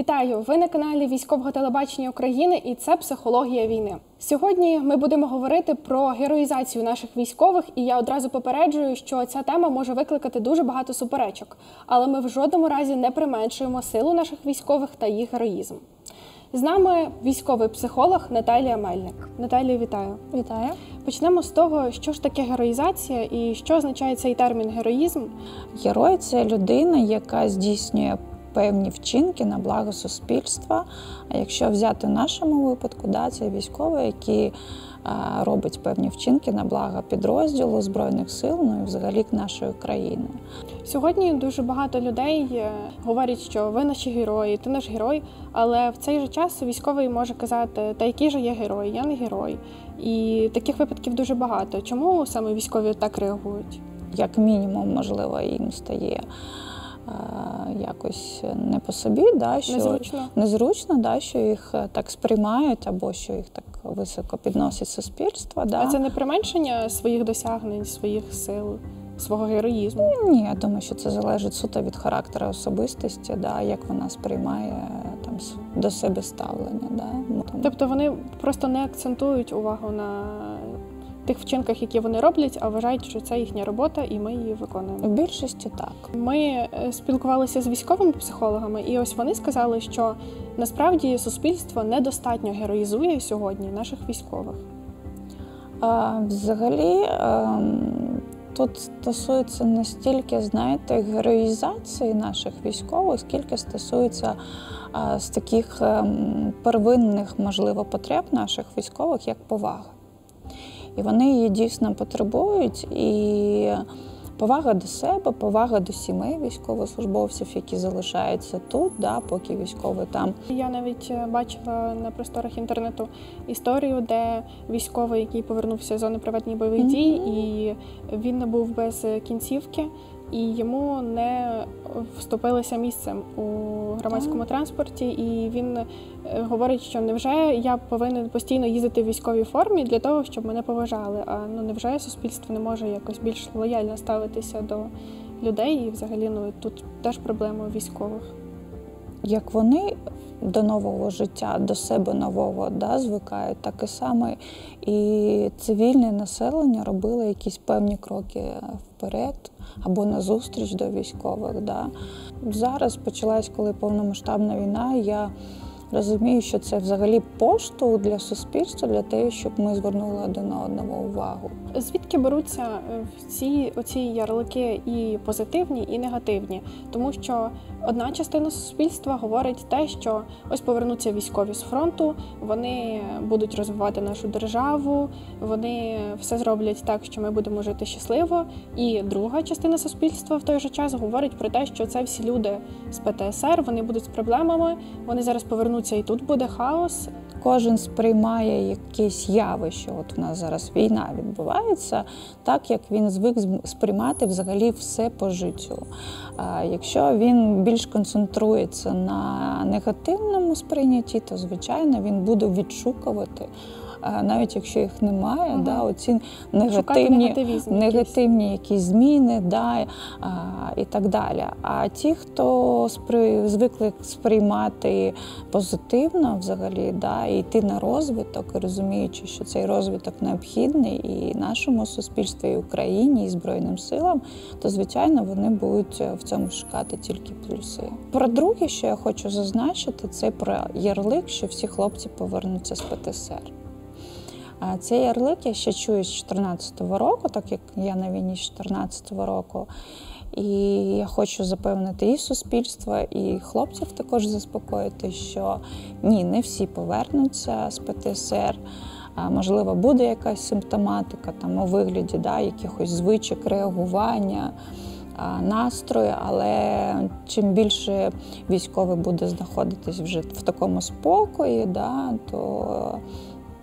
Вітаю! Ви на каналі Військового телебачення України і це психологія війни. Сьогодні ми будемо говорити про героїзацію наших військових, і я одразу попереджую, що ця тема може викликати дуже багато суперечок, але ми в жодному разі не применшуємо силу наших військових та їх героїзм. З нами військовий психолог Наталія Мельник. Наталія, вітаю! Вітаю. Почнемо з того, що ж таке героїзація і що означає цей термін героїзм. Герой це людина, яка здійснює певні вчинки на благо суспільства. А якщо взяти в нашому випадку, да, це військовий, який робить певні вчинки на благо підрозділу Збройних сил, ну і взагалі нашої країни. Сьогодні дуже багато людей е, говорять, що ви наші герої, ти наш герой. Але в цей же час військовий може казати, та який же я герой, я не герой. І таких випадків дуже багато. Чому саме військові так реагують? Як мінімум, можливо, їм стає. А, Якось не по собі, да, що Незручно. незручно, да, що їх е, так сприймають, або що їх так високо підносить суспільство. Да. А це не применшення своїх досягнень, своїх сил, свого героїзму. Ні, я думаю, що це залежить суто від характеру особистості, да, як вона сприймає там до себе ставлення. Да. Ну, Тобто вони просто не акцентують увагу на тих вчинках, які вони роблять, а вважають, що це їхня робота, і ми її виконуємо. в більшості так. Ми е, спілкувалися з військовими психологами, і ось вони сказали, що насправді суспільство недостатньо героїзує сьогодні наших військових. А, взагалі ем, тут стосується не стільки, знаєте, героїзації наших військових, скільки стосується а, з таких ем, первинних, можливо, потреб наших військових, як повага. І вони її дійсно потребують. І повага до себе, повага до сімей військовослужбовців, які залишаються тут, да, поки військовий там. Я навіть е, бачила на просторах інтернету історію, де військовий, який повернувся з зони проведення бойових дій, і він не був без кінцівки, і йому не вступилися місцем у громадському транспорті. І він е, говорить, що невже я повинен постійно їздити в військовій формі для того, щоб мене поважали? А ну невже суспільство не може якось більш лояльно ставитися до людей? І взагалі ну тут теж проблема військових. Як вони до нового життя, до себе нового да, звикають, так і саме і цивільне населення робило якісь певні кроки вперед або назустріч до військових. Да. Зараз почалась, коли повномасштабна війна, я розумію, що це взагалі поштовх для суспільства, для того, щоб ми звернули один на одного увагу. Звідки беруться е, ці оці ярлики і позитивні, і негативні? Тому що одна частина суспільства говорить те, що ось повернуться військові з фронту, вони будуть розвивати нашу державу, вони все зроблять так, що ми будемо жити щасливо. І друга частина суспільства в той же час говорить про те, що це всі люди з ПТСР, вони будуть з проблемами, вони зараз повернуться, і тут буде хаос. Кожен сприймає якесь явище. От у нас зараз війна відбувається, так як він звик сприймати взагалі все по життю. А якщо він більш концентрується на негативному сприйнятті, то звичайно він буде відшукувати. Навіть якщо їх немає, Мгм. да, оці негативні, негативні якісь зміни, да, а, і так далі. А ті, хто спри, звикли сприймати позитивно взагалі, да, і йти на розвиток, розуміючи, що цей розвиток необхідний і нашому суспільству, і Україні, і Збройним силам, то звичайно вони будуть е, в цьому шукати тільки плюси. Про друге, що я хочу зазначити, це про ярлик, що всі хлопці повернуться з ПТСР. А Цей ярлик я ще чую з 2014 року, так як я на війні з 2014 року. І я хочу запевнити і суспільство, і хлопців також заспокоїти, що ні, не всі повернуться з ПТСР. Можливо, буде якась симптоматика там у вигляді да, якихось звичок, реагування, настрою, але чим більше військовий буде знаходитись вже в такому спокої, да, то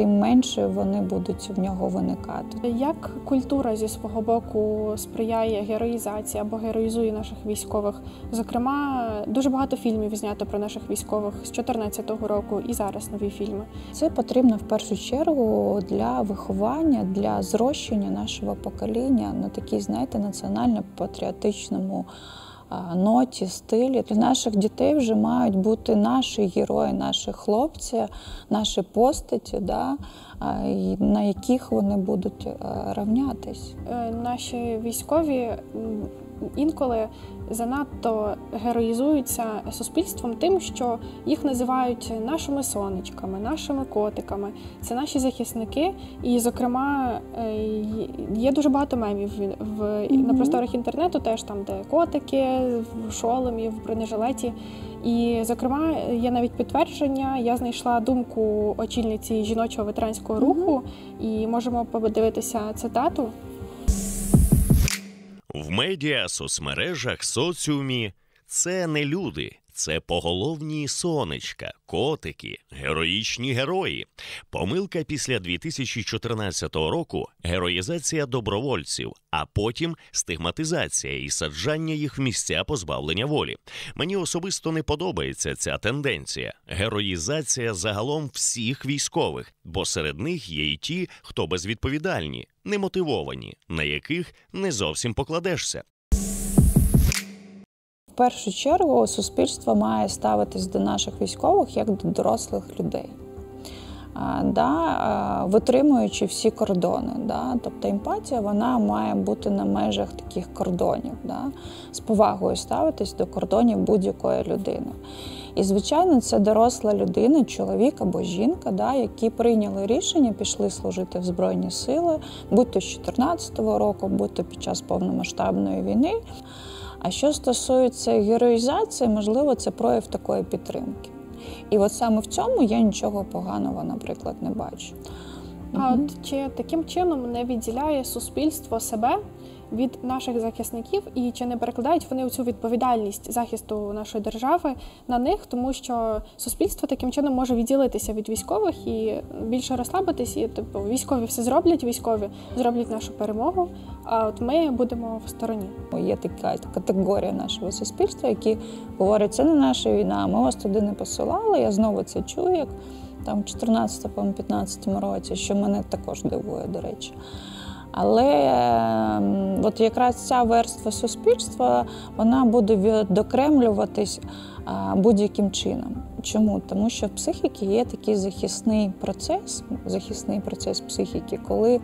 тим менше вони будуть в нього виникати. Як культура зі свого боку сприяє героїзації або героїзує наших військових? Зокрема, дуже багато фільмів знято про наших військових з 2014 року і зараз нові фільми. Це потрібно в першу чергу для виховання, для зрощення нашого покоління на такій, знаєте, національно-патріотичному ноті, стилі. Для наших дітей вже мають бути наші герої, наші хлопці, наші постаті, да, на яких вони будуть. Е, наші військові інколи занадто героїзуються суспільством тим, що їх називають нашими сонечками, нашими котиками. Це наші захисники. І, зокрема, е, є дуже багато мемів в mm-hmm. на просторах інтернету, теж там, де котики в шоломі, в бронежилеті. І, зокрема, є навіть підтвердження. Я знайшла думку очільниці жіночого ветеранського руху, mm-hmm. і можемо подивитися цитату. В медіа, соцмережах, соціумі це не люди, це поголовні сонечка, котики, героїчні герої. Помилка після 2014 року героїзація добровольців, а потім стигматизація і саджання їх в місця позбавлення волі. Мені особисто не подобається ця тенденція. Героїзація загалом всіх військових, бо серед них є й ті, хто безвідповідальні, немотивовані, на яких не зовсім покладешся першу чергу суспільство має ставитись до наших військових як до дорослих людей, да, витримуючи всі кордони. Да. Тобто емпатія вона має бути на межах таких кордонів, да, з повагою ставитись до кордонів будь-якої людини. І, звичайно, це доросла людина, чоловік або жінка, да, які прийняли рішення, пішли служити в Збройні Сили, будь то з 2014 року, будь то під час повномасштабної війни. А що стосується героїзації, можливо, це прояв такої підтримки. І от саме в цьому я нічого поганого, наприклад, не бачу. А угу. от чи таким чином не відділяє суспільство себе від наших захисників, і чи не перекладають вони цю відповідальність захисту нашої держави на них, тому що суспільство таким чином може відділитися від військових і більше розслабитись, і типу військові все зроблять, військові зроблять нашу перемогу. А от ми будемо в стороні. Є така категорія нашого суспільства, які говорять, це не наша війна. Ми вас туди не посилали. Я знову це чую, як там в 14-15 році, що мене також дивує, до речі. Але ем, от якраз ця верства суспільства вона буде відокремлюватись будь-яким чином. Чому? Тому що в психіки є такий захисний процес, захисний процес психіки, коли,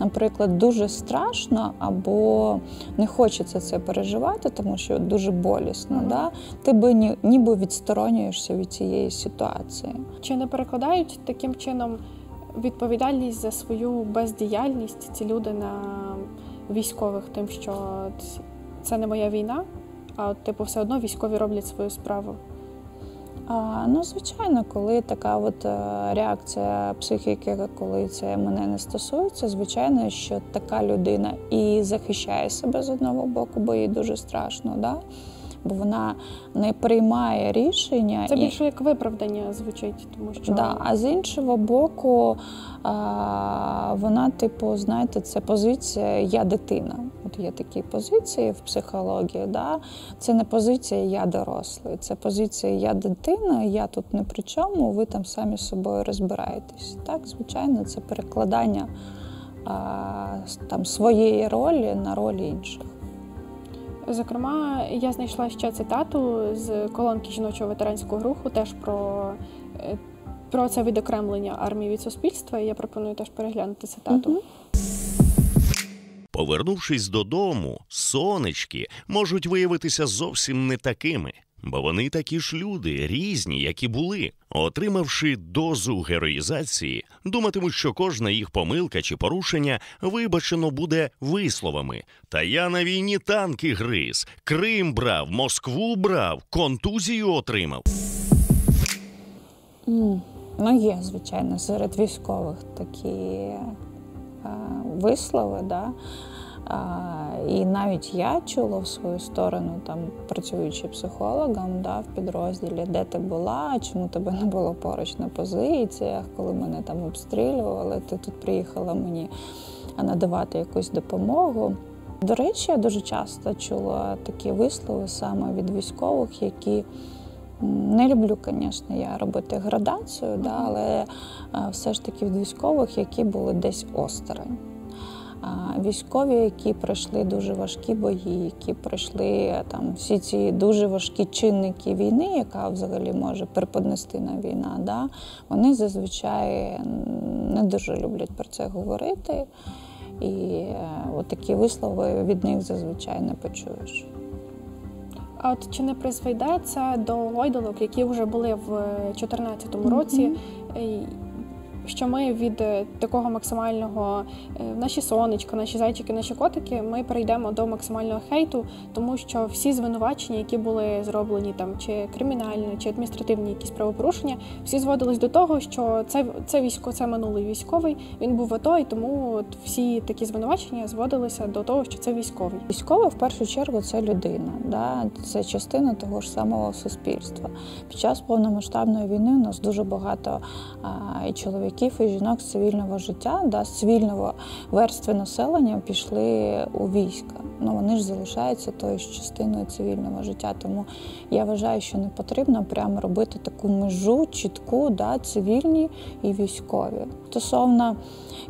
наприклад, дуже страшно або не хочеться це переживати, тому що дуже болісно, mm-hmm. да? ти би ні, ніби відсторонюєшся від цієї ситуації. Чи не перекладають таким чином? Відповідальність за свою бездіяльність ці люди на військових, тим, що це не моя війна, а типу все одно військові роблять свою справу. А, Ну, звичайно, коли така от е, реакція психіки, коли це мене не стосується, звичайно, що така людина і захищає себе з одного боку, бо їй дуже страшно. Да? Бо вона не приймає рішення. Це більше як виправдання звучить, тому що да, а з іншого боку, а, вона, типу, знаєте, це позиція Я дитина. От є такі позиції в психології. Да? Це не позиція Я дорослий, це позиція Я дитина, я тут не при чому, ви там самі з собою розбираєтесь. Так, звичайно, це перекладання а, там своєї ролі на ролі інших. Зокрема, я знайшла ще цитату з колонки жіночого ветеранського руху, теж про е, про це відокремлення армії від суспільства. І я пропоную теж переглянути цитату. Угу. Повернувшись додому, сонечки можуть виявитися зовсім не такими бо вони такі ж люди, різні, як і були. Отримавши дозу героїзації, думатимуть, що кожна їх помилка чи порушення вибачено буде висловами. Та я на війні танки гриз, Крим брав, Москву брав, контузію отримав. Ну, є, звичайно, серед військових такі а, вислови. Да? І навіть я чула в свою сторону, там працюючи психологом да, в підрозділі, де ти була, чому тебе не було поруч на позиціях, коли мене там обстрілювали, ти тут приїхала мені надавати якусь допомогу. До речі, я дуже часто чула такі вислови саме від військових, які не люблю, звісно, я робити градацію, да, але все ж таки від військових, які були десь осторонь. Військові, які пройшли дуже важкі бої, які пройшли е, там всі ці дуже важкі чинники війни, яка взагалі може преподнести на війна, да, вони зазвичай не дуже люблять про це говорити. І е, от такі вислови від них зазвичай не почуєш. А от чи не призведе це до гойдолок, які вже були в 2014 році? Е, Що ми від е, такого максимального е, наші сонечка, наші зайчики, наші котики, ми перейдемо до максимального хейту, тому що всі звинувачення, які були зроблені там чи кримінальні, чи адміністративні якісь правопорушення, всі зводились до того, що це це військо, це минулий військовий. Він був в АТО, і тому всі такі звинувачення зводилися до того, що це військовий. Військовий в першу чергу це людина, да? це частина того ж самого суспільства. Під час повномасштабної війни у нас дуже багато а, і чоловіків, і жінок з цивільного життя, да, з цивільного верстви населення пішли у війська. Ну вони ж залишаються тою ж частиною цивільного життя. Тому я вважаю, що не потрібно прямо робити таку межу чітку, да, цивільні і військові. Стосовно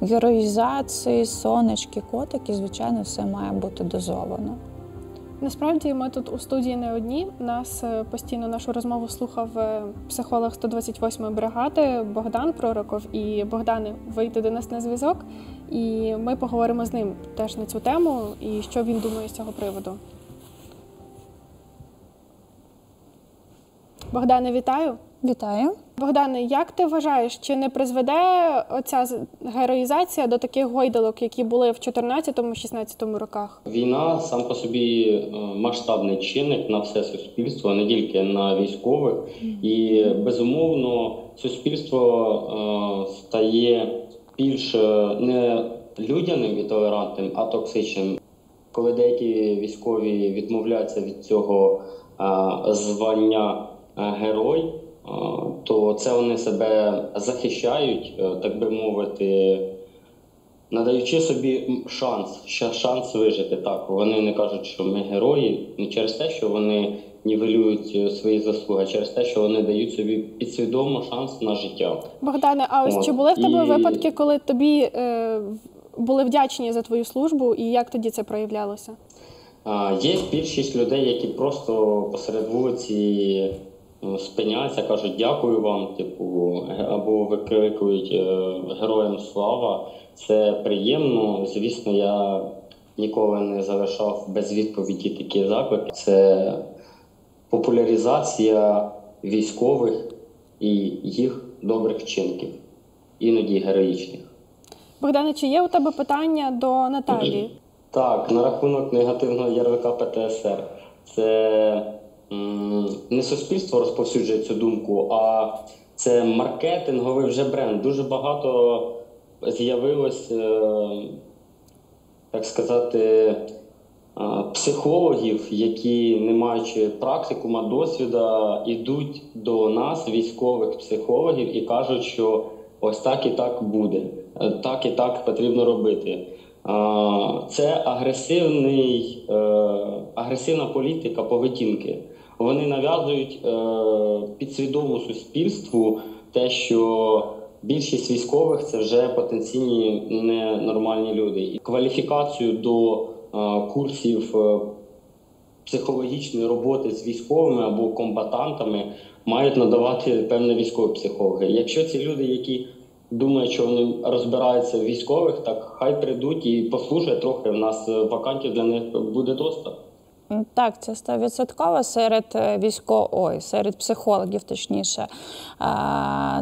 героїзації, сонечки, котики, звичайно, все має бути дозовано. Насправді ми тут у студії не одні. Нас е, постійно нашу розмову слухав е, психолог 128-ї бригади Богдан Пророков. І Богдане, вийде до нас на зв'язок, і ми поговоримо з ним теж на цю тему і що він думає з цього приводу. Богдане, вітаю! Вітаю! Богдане, як ти вважаєш, чи не призведе оця з- героїзація до таких гойдалок, які були в 14-16 роках? Війна сам по собі е, масштабний чинник на все суспільство, не тільки на військових. І безумовно суспільство е, стає більш е, не людяним і толерантним, а токсичним. Коли деякі військові відмовляються від цього е, звання е, герой, то це вони себе захищають, е, так би мовити, надаючи собі шанс, шанс вижити. Так, вони не кажуть, що ми герої, не через те, що вони нівелюють е, свої заслуги, а через те, що вони дають собі підсвідомо шанс на життя. Богдане, а ось От, чи були в тебе і- випадки, коли тобі е, були вдячні за твою службу, і як тоді це проявлялося? Є більшість людей, які просто посеред вулиці е, спиняться, кажуть дякую вам, типу, або викрикують е, героям слава. Це приємно. Звісно, я ніколи не залишав без відповіді такі заклики. Це популяризація військових і їх добрих вчинків, іноді героїчних. Богдане, чи є у тебе питання до Наталії? Так, на рахунок негативного ярлика ПТСР. Це не суспільство розповсюджує цю думку, а це маркетинговий вже бренд. Дуже багато з'явилось, е, так сказати, психологів, які, не маючи практикума, досвіда, йдуть до нас, військових психологів, і кажуть, що ось так і так буде, е, так і так потрібно робити. Це агресивний, е, агресивна політика поведінки. Вони нав'язують е, підсвідомо суспільству те, що більшість військових це вже потенційні ненормальні люди. І кваліфікацію до е, курсів е, психологічної роботи з військовими або комбатантами мають надавати певні військові психологи. Якщо ці люди, які думають, що вони розбираються в військових, так хай прийдуть і послухають трохи. У нас е, вакантів для них буде доступ. Так, це стовідсотково серед е, військо... Ой, серед психологів, точніше.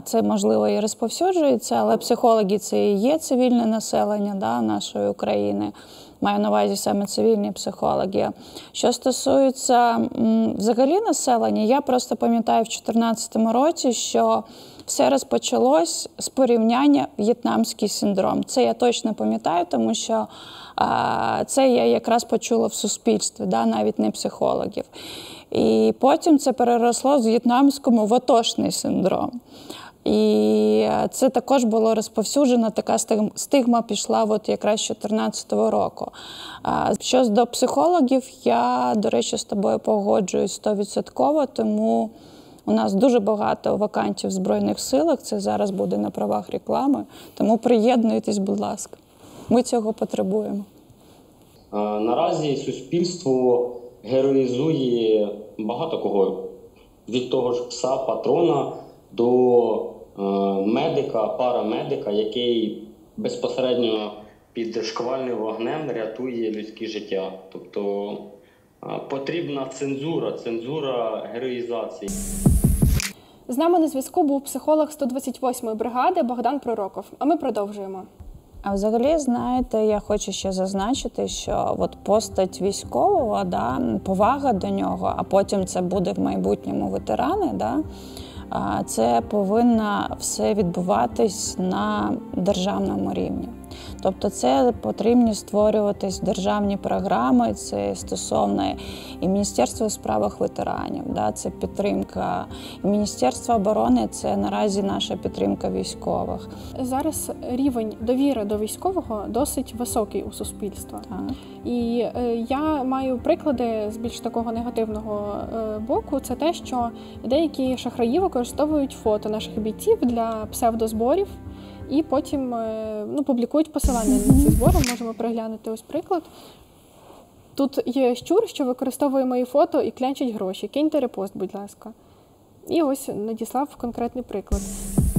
Це можливо і розповсюджується, але психологи це і є цивільне населення да, нашої України. Маю на увазі саме цивільні психологи. Що стосується взагалі населення, я просто пам'ятаю в 2014 році, що все розпочалось з порівняння в'єтнамський синдром. Це я точно пам'ятаю, тому що а, це я якраз почула в суспільстві, да, навіть не психологів. І потім це переросло з в'єтнамському в атошний синдром. І це також було розповсюджено, така стигма пішла от якраз з 2014 року. Що до психологів, я, до речі, з тобою погоджуюсь 100%, тому у нас дуже багато вакантів в Збройних силах. Це зараз буде на правах реклами. Тому приєднуйтесь, будь ласка. Ми цього потребуємо. Наразі суспільство героїзує багато кого. Від того ж пса, патрона до е, медика, парамедика, який безпосередньо під шквальним вогнем рятує людське життя. Тобто е, потрібна цензура, цензура героїзації. З нами на зв'язку був психолог 128-ї бригади Богдан Пророков. А ми продовжуємо. А взагалі, знаєте, я хочу ще зазначити, що от постать військового, да, повага до нього, а потім це буде в майбутньому ветерани. Да, це повинно все відбуватись на державному рівні. Тобто, це потрібні створюватись державні програми. Це стосовно і Міністерства у справах ветеранів, да, це підтримка і Міністерства оборони. Це наразі наша підтримка військових. Зараз рівень довіри до військового досить високий у суспільства. Так. І е, я маю приклади з більш такого негативного е, боку. Це те, що деякі шахраї використовують фото наших бійців для псевдозборів. І потім е, ну, публікують посилання на ці збори. Можемо переглянути ось приклад. Тут є щур, що використовує мої фото і клянчить гроші. Киньте репост, будь ласка. І ось надіслав конкретний приклад.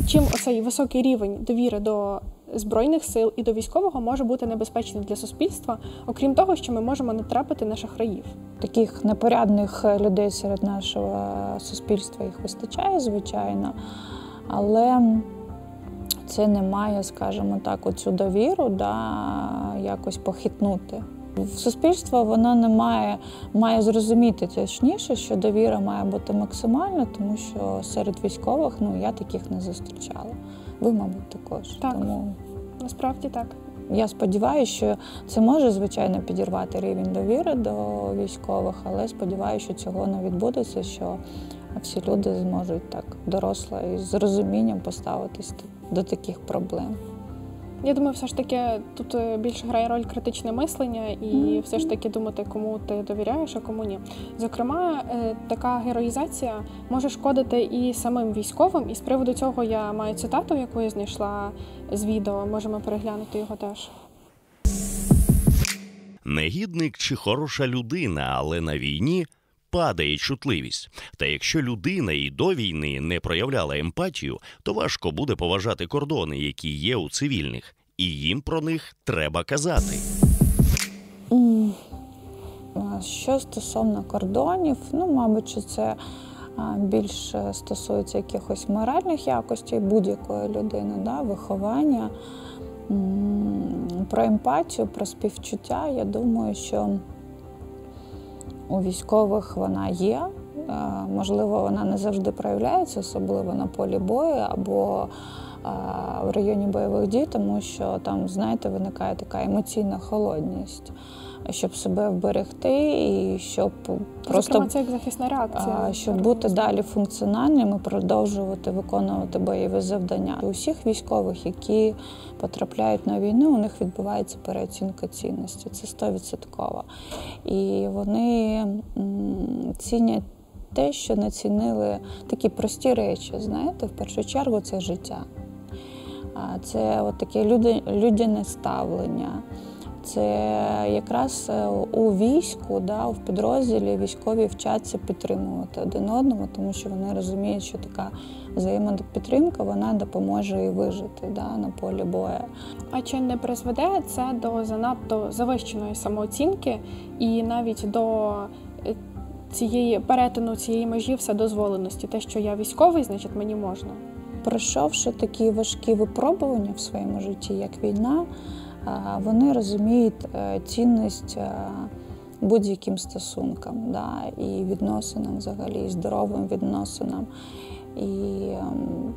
Чим оцей високий рівень довіри до збройних сил і до військового може бути небезпечним для суспільства, окрім того, що ми можемо натрапити на шахраїв. Таких непорядних людей серед нашого суспільства їх вистачає, звичайно, але це не має, скажімо так, оцю довіру да, якось похитнути. Суспільство воно не має, має зрозуміти точніше, що довіра має бути максимальна, тому що серед військових ну, я таких не зустрічала. Ви, мабуть, також. Так. Тому Насправді так. я сподіваюся, що це може, звичайно, підірвати рівень довіри до військових, але сподіваюся, що цього не відбудеться, що всі люди зможуть так доросло і з розумінням поставитись до таких проблем. Я думаю, все ж таки тут е, більше грає роль критичне мислення, і все ж таки думати, кому ти довіряєш, а кому ні. Зокрема, е, така героїзація може шкодити і самим військовим. І з приводу цього я маю цитату, яку я знайшла з відео. Можемо переглянути його теж. Негідник чи хороша людина, але на війні падає чутливість. Та якщо людина і до війни не проявляла емпатію, то важко буде поважати кордони, які є у цивільних, і їм про них треба казати. Що стосовно кордонів, ну, мабуть, це більше стосується якихось моральних якостей будь-якої людини, да, виховання. Про емпатію, про співчуття, я думаю, що у військових вона є. Е, Можливо, вона не завжди проявляється, особливо на полі бою або е, в районі бойових дій, тому що там, знаєте, виникає така емоційна холодність, щоб себе вберегти і щоб просто Зокрема, це як захисна реакція. а, щоб бути далі функціональним і продовжувати виконувати бойові завдання. У всіх військових, які потрапляють на війну, у них відбувається переоцінка цінності. Це стовідсотково. І вони цінять те, що не цінили такі прості речі. Знаєте, в першу чергу це життя. А Це от таке люди- людяне ставлення. Це якраз е, у війську, да, в підрозділі військові вчаться підтримувати один одного, тому що вони розуміють, що така взаємопідтримка вона допоможе і вижити да, на полі бою. А чи не призведе це до занадто завищеної самооцінки і навіть до е, цієї перетину цієї межі вседозволеності? Те, що я військовий, значить мені можна. Пройшовши такі важкі випробування в своєму житті, як війна, вони розуміють е, цінність е, будь-яким стосункам да, і відносинам взагалі, і здоровим відносинам. І ем,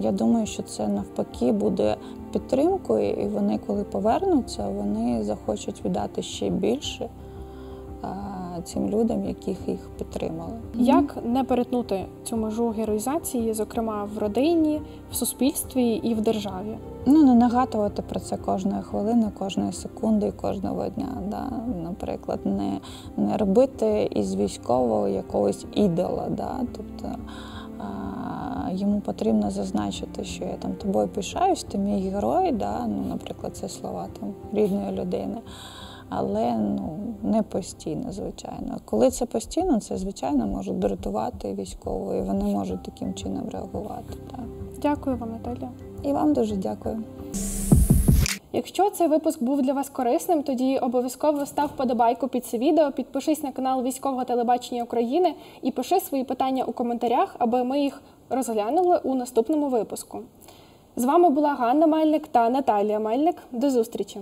я думаю, що це навпаки буде підтримкою, і вони, коли повернуться, вони захочуть віддати ще більше цим людям, яких їх підтримали. Як не перетнути цю межу героїзації, зокрема в родині, в суспільстві і в державі? Ну, не нагадувати про це кожної хвилини, кожної секунди і кожного дня. Да? Наприклад, не, не робити із військового якогось ідола. Да? Тобто, а, йому потрібно зазначити, що я там тобою пишаюсь, ти мій герой, да? ну, наприклад, це слова там рідної людини. Але ну не постійно, звичайно. Коли це постійно, це звичайно може дратувати військового, і вони можуть таким чином реагувати. Так. Дякую вам, Наталія. І вам дуже дякую. Якщо цей випуск був для вас корисним, тоді обов'язково став подобайку під це відео, підпишись на канал військового телебачення України і пиши свої питання у коментарях, аби ми їх розглянули у наступному випуску. З вами була Ганна Мельник та Наталія Мельник. До зустрічі!